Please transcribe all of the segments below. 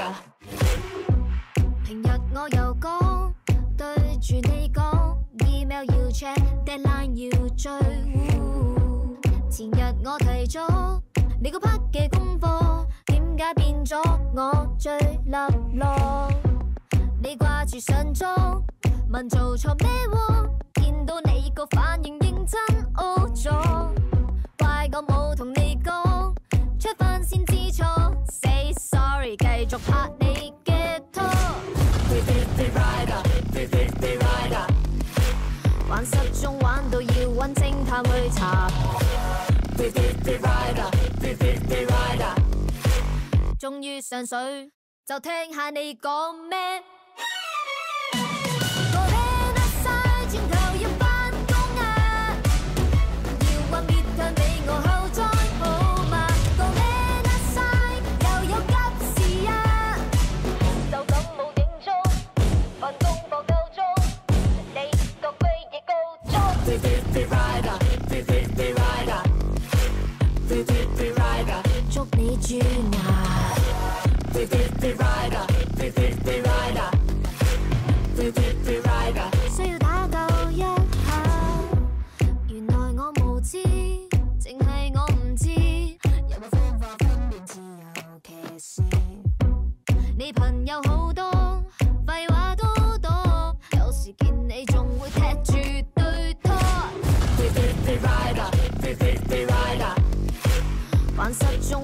啊？ 平日我又讲对住你讲，email 要 check，deadline 要追。前日我提咗你个 part 嘅功课，点解变咗我最落落？你挂住上妆，问做错咩喎？ 見到你個反應認真 O 咗，怪我冇同你講。出飯先知錯，say sorry，繼續拍你嘅拖。玩失蹤玩到要揾偵探去查。終於上水，就聽下你講咩。去哪？Fifty rider, Fifty rider, Fifty rider。需要打救一下？原来我无知，净系我唔知，有冇方法分辨自由骑士？你朋友好多，废话多多，有时见你仲会踢住对拖。Fifty rider, Fifty rider，玩失踪。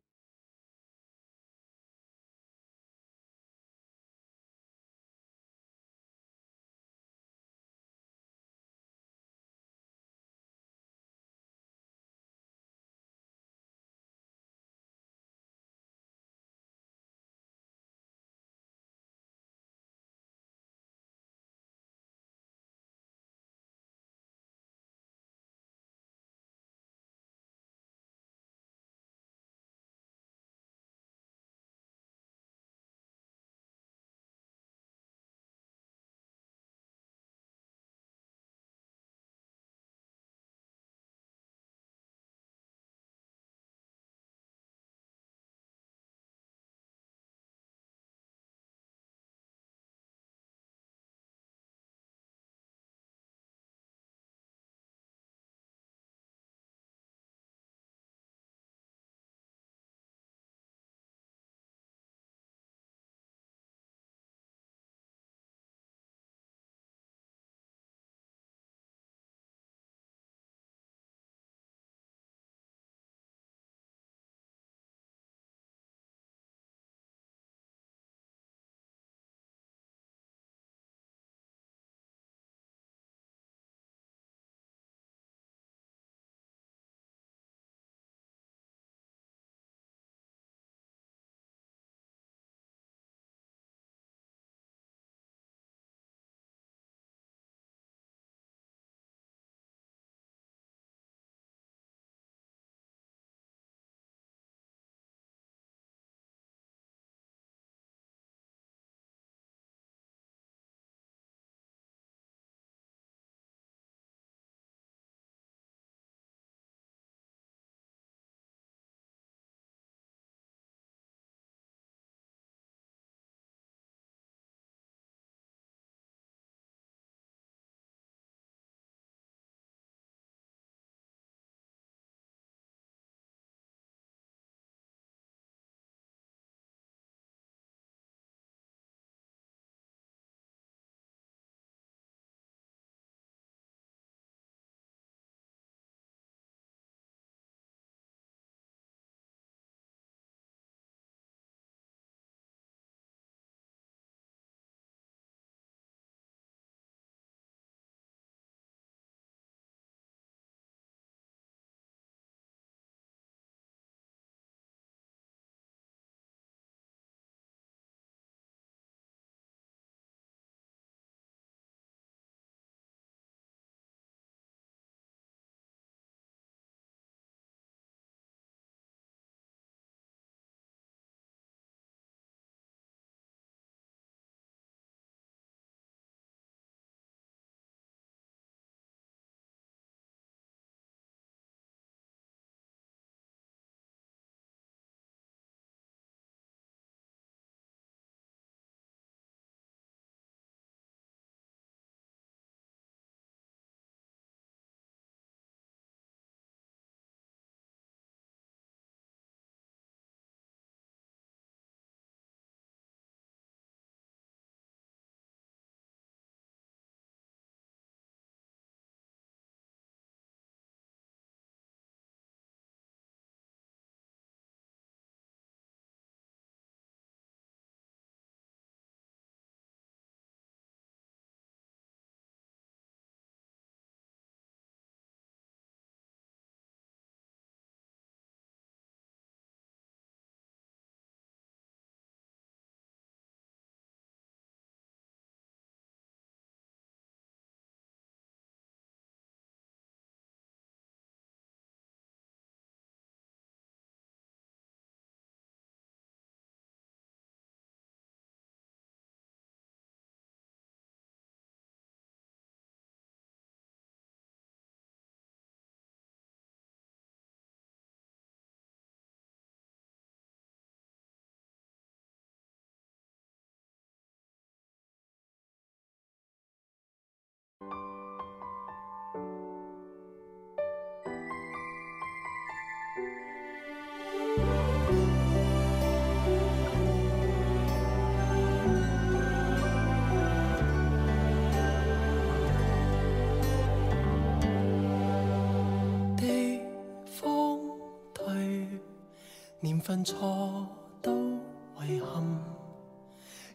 年份錯都遺憾，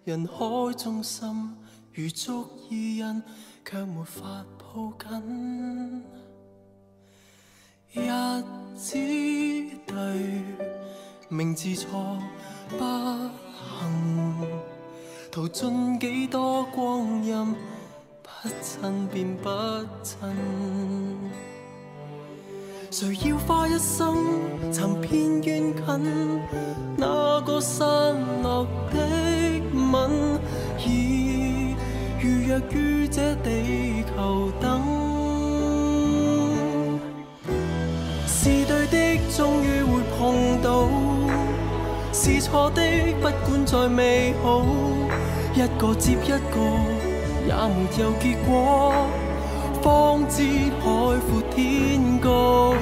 人海中心如足以印，卻沒法抱緊。日子對，名字錯不幸，途盡幾多光陰，不親便不親。誰要花一生尋遍遠近那個散落的吻，已預約於這地球等。是對的，終於會碰到；是錯的，不管再美好，一個接一個，也沒有結果。方知海阔天高，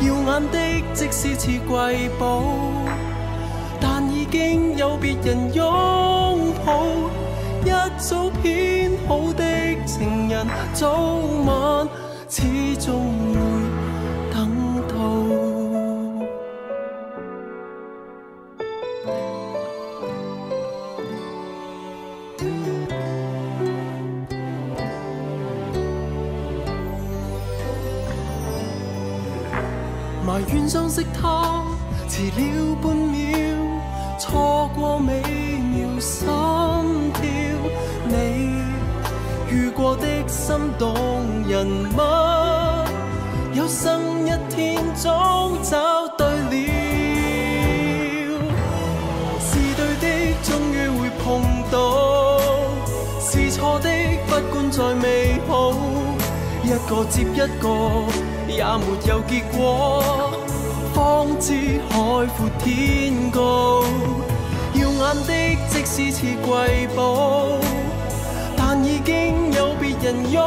耀眼的即使似瑰宝，但已经有别人拥抱。一早编好的情人，早晚始终相識他遲了半秒，錯過美妙心跳。你遇過的心動人物，有生一天總找對了。是對的，終於會碰到；是錯的，不管再美好，一個接一個，也沒有結果。方知海阔天高，耀眼的即使似瑰宝，但已经有别人拥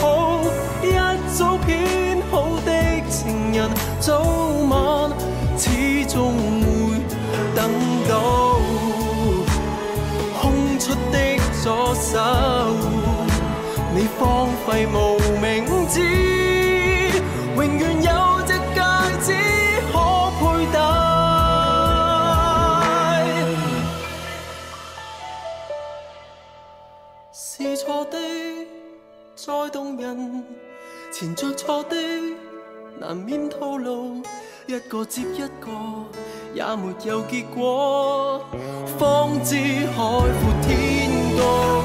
抱。一早編好的情人，早晚始终会等到。空出的左手，你荒废无名着错的难免套路一个接一个也没有结果方知海阔天高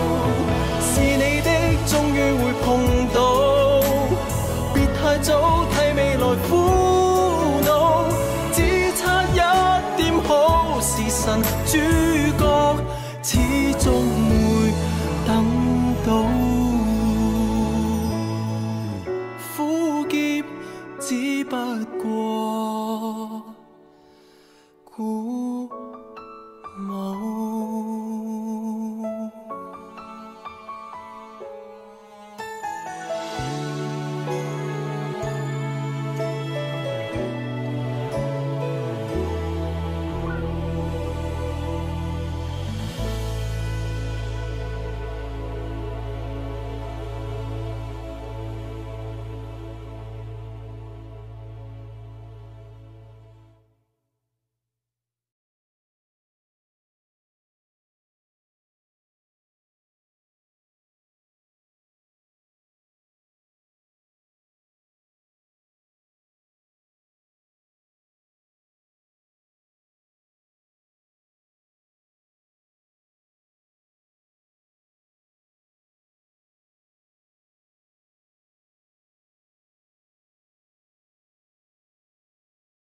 是你的终于会碰到别太早替未来苦恼只差一点好事神主角始终会等到。